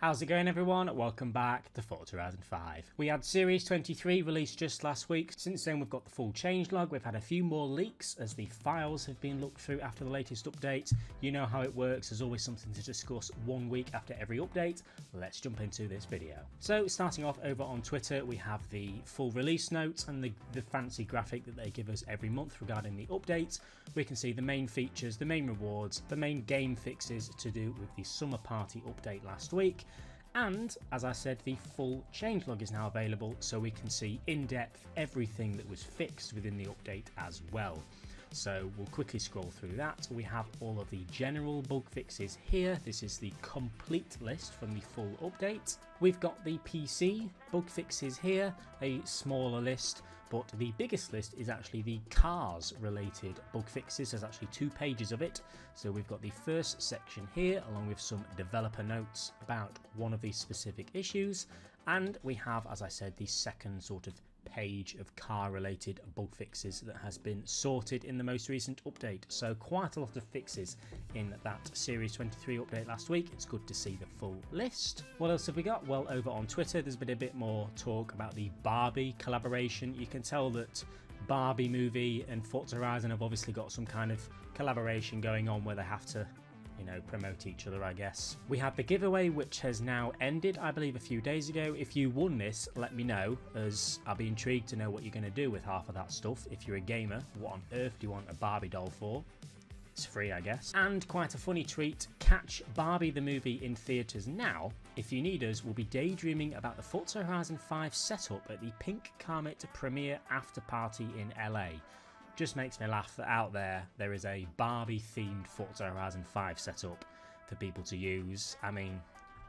How's it going everyone? Welcome back to Forza Horizon 5. We had Series 23 released just last week. Since then we've got the full changelog, we've had a few more leaks as the files have been looked through after the latest update. You know how it works, there's always something to discuss one week after every update. Let's jump into this video. So starting off over on Twitter we have the full release notes and the, the fancy graphic that they give us every month regarding the updates. We can see the main features, the main rewards, the main game fixes to do with the summer party update last week and, as I said, the full changelog is now available so we can see in depth everything that was fixed within the update as well. So we'll quickly scroll through that. We have all of the general bug fixes here. This is the complete list from the full update. We've got the PC bug fixes here, a smaller list. But the biggest list is actually the cars related bug fixes. There's actually two pages of it. So we've got the first section here, along with some developer notes about one of these specific issues. And we have, as I said, the second sort of page of car related bug fixes that has been sorted in the most recent update. So quite a lot of fixes in that Series 23 update last week. It's good to see the full list. What else have we got? Well, over on Twitter, there's been a bit more talk about the Barbie collaboration. You can tell that Barbie movie and Forza Horizon have obviously got some kind of collaboration going on where they have to you know, promote each other, I guess. We had the giveaway, which has now ended, I believe, a few days ago. If you won this, let me know, as I'll be intrigued to know what you're going to do with half of that stuff. If you're a gamer, what on earth do you want a Barbie doll for? It's free, I guess. And quite a funny treat, catch Barbie the movie in theatres now. If you need us, we'll be daydreaming about the Forza Horizon 5 setup at the Pink Comet premiere after party in LA just makes me laugh that out there there is a Barbie themed Forza Horizon 5 setup for people to use. I mean,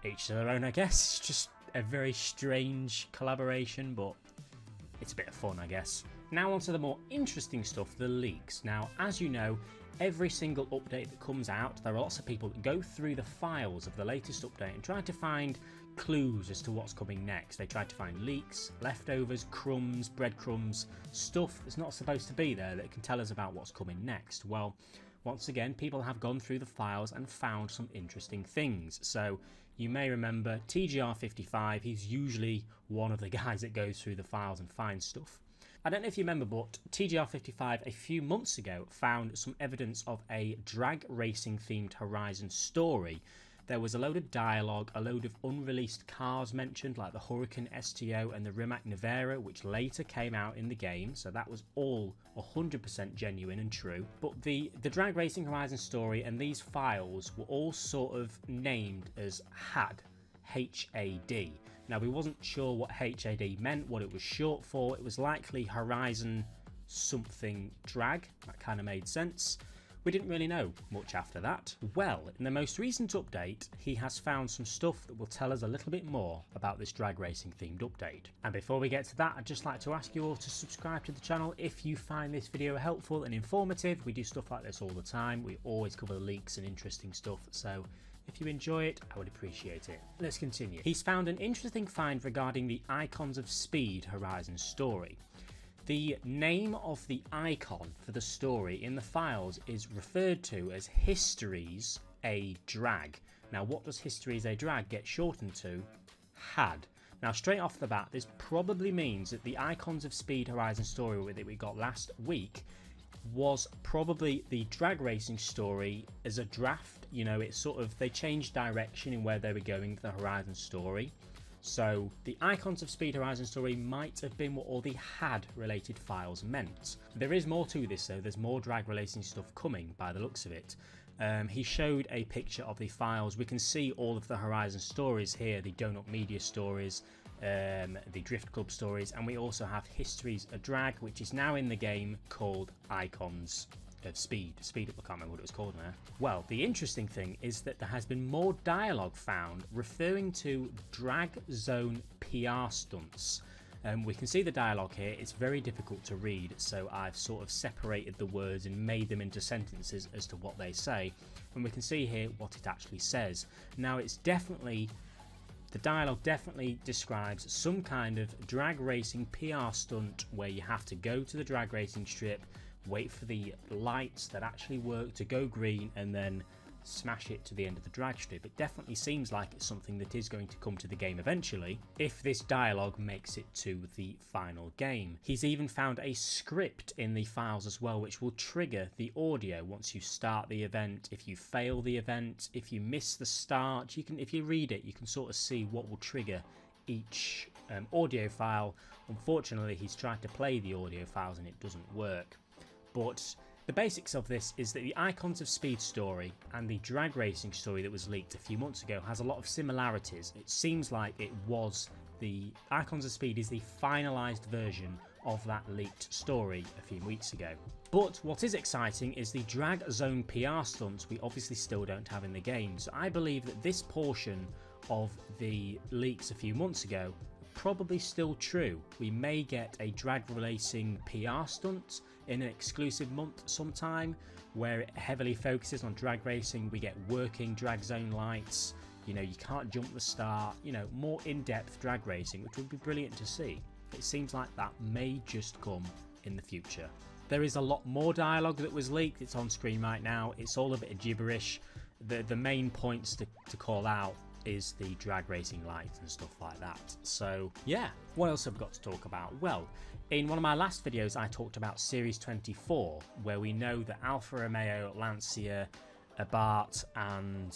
each to their own, I guess. It's just a very strange collaboration, but it's a bit of fun, I guess. Now, on to the more interesting stuff the leaks. Now, as you know, every single update that comes out, there are lots of people that go through the files of the latest update and try to find clues as to what's coming next. They try to find leaks, leftovers, crumbs, breadcrumbs, stuff that's not supposed to be there that can tell us about what's coming next. Well, once again, people have gone through the files and found some interesting things. So you may remember TGR55, he's usually one of the guys that goes through the files and finds stuff. I don't know if you remember, but TGR55 a few months ago found some evidence of a drag racing themed Horizon story there was a load of dialogue, a load of unreleased cars mentioned, like the Huracan STO and the Rimac Nevera, which later came out in the game, so that was all 100% genuine and true. But the, the Drag Racing Horizon story and these files were all sort of named as HAD, H-A-D. Now, we wasn't sure what HAD meant, what it was short for. It was likely Horizon something drag. That kind of made sense. We didn't really know much after that. Well, in the most recent update, he has found some stuff that will tell us a little bit more about this drag racing themed update. And before we get to that, I'd just like to ask you all to subscribe to the channel if you find this video helpful and informative. We do stuff like this all the time. We always cover leaks and interesting stuff, so if you enjoy it, I would appreciate it. Let's continue. He's found an interesting find regarding the Icons of Speed Horizon story. The name of the icon for the story in the files is referred to as Histories A Drag. Now, what does Histories A Drag get shortened to? HAD. Now, straight off the bat, this probably means that the Icons of Speed Horizon story that we got last week was probably the drag racing story as a draft. You know, it's sort of they changed direction in where they were going the Horizon story. So the Icons of Speed Horizon story might have been what all the HAD related files meant. There is more to this though, there's more drag racing stuff coming by the looks of it. Um, he showed a picture of the files. We can see all of the Horizon stories here, the Donut Media stories, um, the Drift Club stories, and we also have Histories of Drag, which is now in the game called Icons of speed. Speed up, I can't remember what it was called now. Well, the interesting thing is that there has been more dialogue found referring to drag zone PR stunts. Um, we can see the dialogue here, it's very difficult to read, so I've sort of separated the words and made them into sentences as to what they say. And we can see here what it actually says. Now, it's definitely the dialogue definitely describes some kind of drag racing PR stunt where you have to go to the drag racing strip, wait for the lights that actually work to go green and then smash it to the end of the drag strip. It definitely seems like it's something that is going to come to the game eventually, if this dialogue makes it to the final game. He's even found a script in the files as well, which will trigger the audio once you start the event. If you fail the event, if you miss the start, you can if you read it, you can sort of see what will trigger each um, audio file. Unfortunately, he's tried to play the audio files and it doesn't work. But the basics of this is that the Icons of Speed story and the drag racing story that was leaked a few months ago has a lot of similarities. It seems like it was the Icons of Speed is the finalised version of that leaked story a few weeks ago. But what is exciting is the drag zone PR stunts we obviously still don't have in the game. So I believe that this portion of the leaks a few months ago probably still true. We may get a drag racing PR stunt in an exclusive month sometime where it heavily focuses on drag racing. We get working drag zone lights, you know, you can't jump the start, you know, more in depth drag racing, which would be brilliant to see. It seems like that may just come in the future. There is a lot more dialogue that was leaked, it's on screen right now, it's all a bit of gibberish. The, the main points to, to call out is the drag racing lights and stuff like that. So yeah, what else have got to talk about? Well, in one of my last videos I talked about Series 24, where we know that Alfa Romeo, Lancia, Abarth and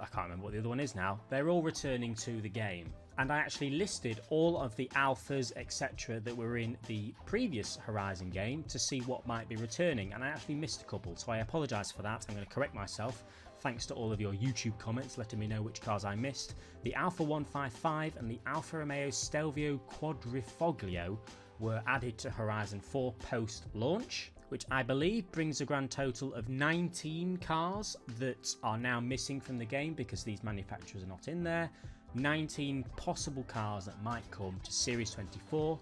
I can't remember what the other one is now, they're all returning to the game. And I actually listed all of the alphas, etc., that were in the previous Horizon game to see what might be returning, and I actually missed a couple, so I apologise for that. I'm going to correct myself thanks to all of your YouTube comments letting me know which cars I missed. The Alfa 155 and the Alfa Romeo Stelvio Quadrifoglio were added to Horizon 4 post launch, which I believe brings a grand total of 19 cars that are now missing from the game because these manufacturers are not in there. 19 possible cars that might come to Series 24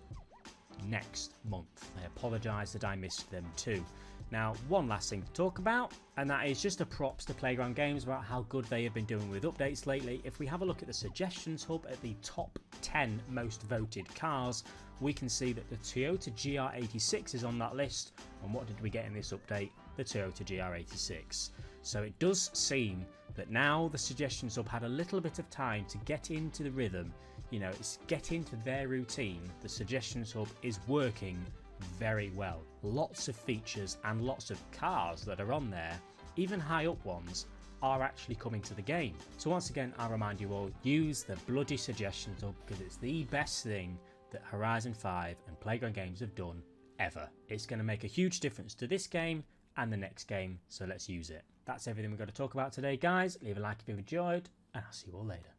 next month. I apologise that I missed them too. Now, one last thing to talk about, and that is just a props to Playground Games about how good they have been doing with updates lately. If we have a look at the suggestions hub at the top 10 most voted cars, we can see that the Toyota GR86 is on that list. And what did we get in this update? The Toyota GR86. So it does seem that now the suggestions hub had a little bit of time to get into the rhythm, you know, it's get into their routine. The suggestions hub is working very well. Lots of features and lots of cars that are on there, even high up ones, are actually coming to the game. So once again, I remind you all, use the bloody suggestions hub because it's the best thing that Horizon 5 and Playground Games have done ever. It's going to make a huge difference to this game and the next game, so let's use it. That's everything we've got to talk about today, guys. Leave a like if you've enjoyed, and I'll see you all later.